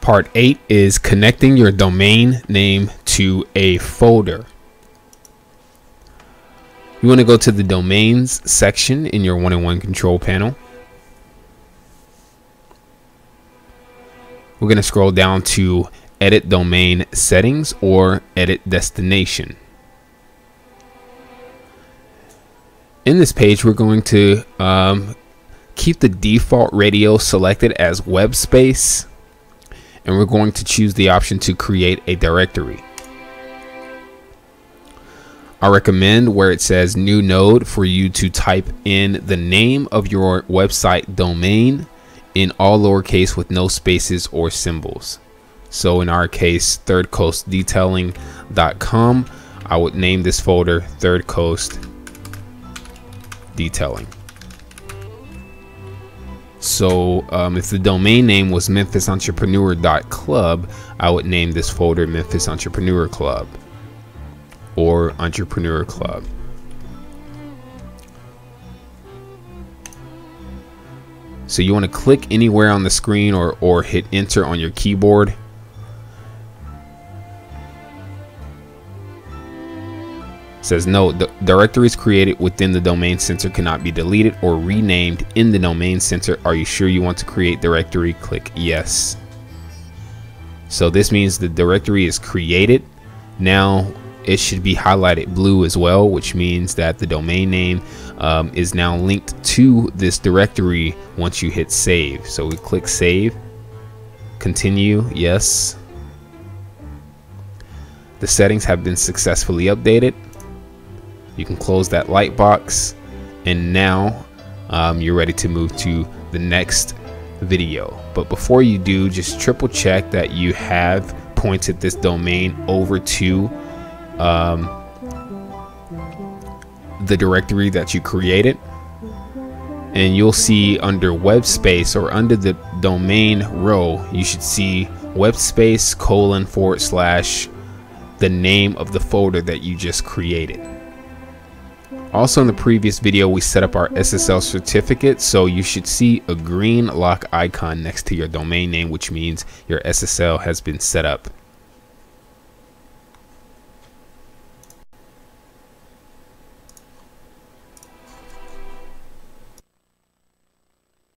Part 8 is connecting your domain name to a folder. You want to go to the domains section in your 1&1 control panel. We're going to scroll down to edit domain settings or edit destination. In this page, we're going to um, keep the default radio selected as web space and we're going to choose the option to create a directory. I recommend where it says new node for you to type in the name of your website domain in all lowercase with no spaces or symbols. So in our case, thirdcoastdetailing.com, I would name this folder Third Coast Detailing. So um, if the domain name was memphisentrepreneur.club, I would name this folder Memphis Entrepreneur Club or Entrepreneur Club. So you want to click anywhere on the screen or, or hit enter on your keyboard says no, the directories created within the domain center cannot be deleted or renamed in the domain center. Are you sure you want to create directory? Click yes. So this means the directory is created. Now it should be highlighted blue as well, which means that the domain name um, is now linked to this directory once you hit save. So we click save, continue, yes. The settings have been successfully updated you can close that light box. And now um, you're ready to move to the next video. But before you do just triple check that you have pointed this domain over to um, the directory that you created. And you'll see under web space or under the domain row you should see web space colon forward slash the name of the folder that you just created also in the previous video, we set up our SSL certificate. So you should see a green lock icon next to your domain name, which means your SSL has been set up.